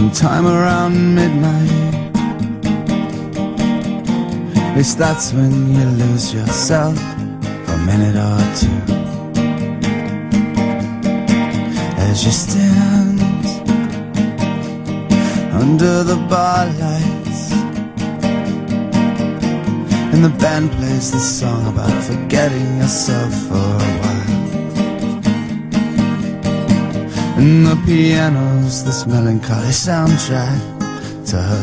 sometime around midnight. At least that's when you lose yourself for a minute or two. As you stand under the bar lights, and the band plays the song about forgetting yourself for And the piano's this melancholy soundtrack to her